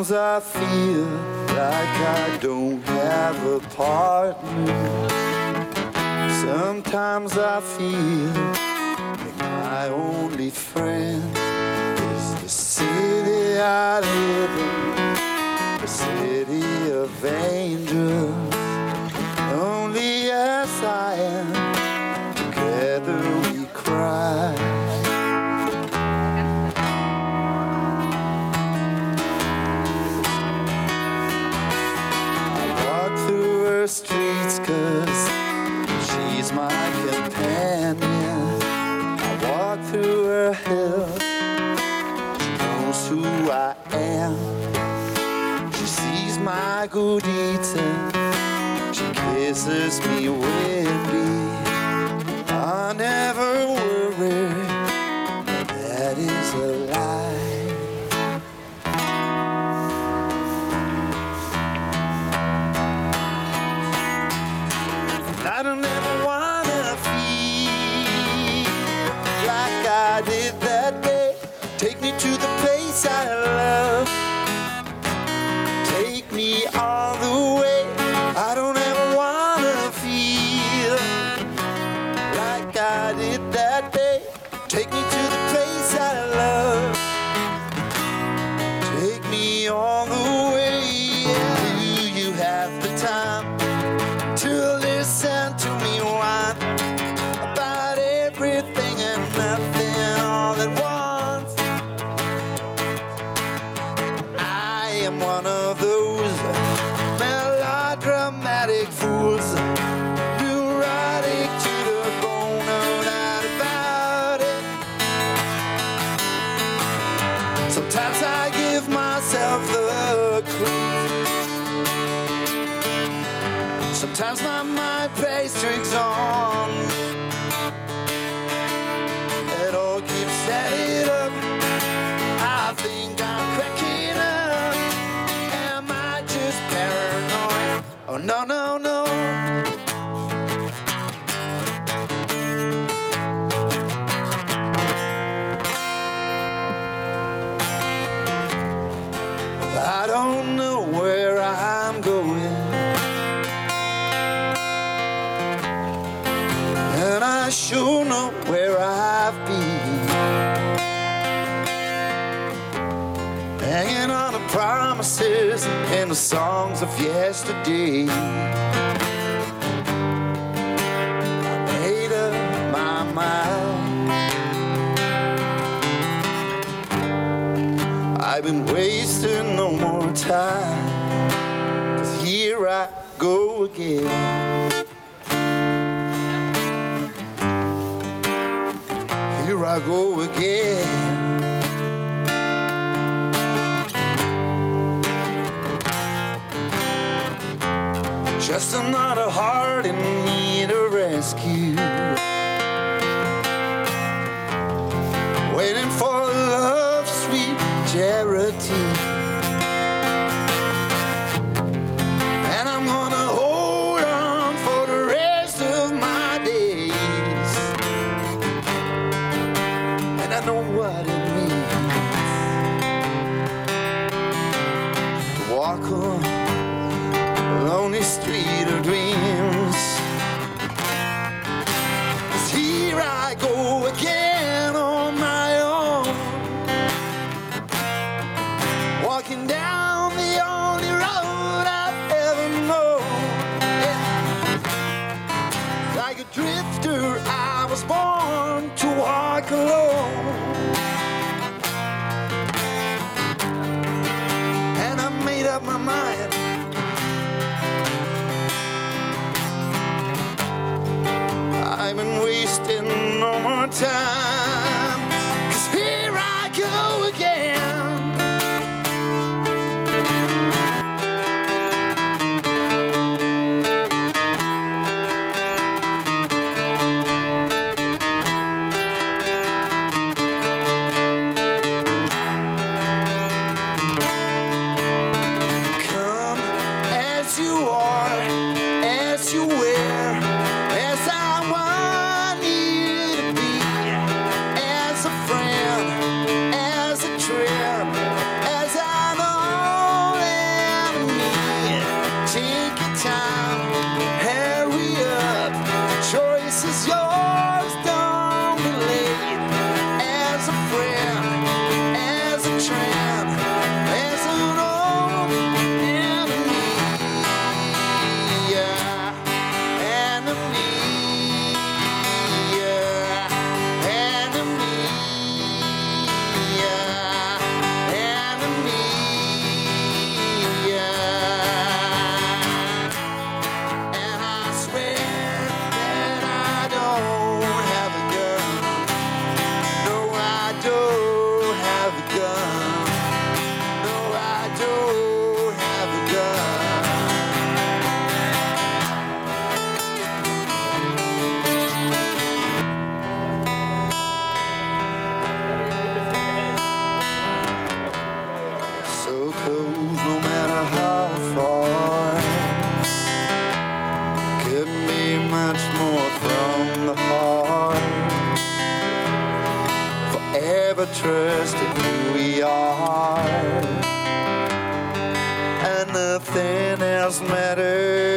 Sometimes I feel like I don't have a partner. Sometimes I feel she's my companion. I walk through her hills, she knows who I am. She sees my good eating, she kisses me windy. I never am one of those melodramatic fools, neurotic to the bone, no doubt about it. Sometimes I give myself the clues. Sometimes my mind plays tricks on. It the songs of yesterday. I made up my mind. I've been wasting no more time. Cause here I go again. Here I go again. Just another heart in need of rescue. street of dreams. Cause here I go again on my own, walking down the only road I've ever known. Yeah. Like a drifter, I was born to walk alone. my mind. Nothing else matters.